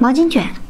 毛巾卷。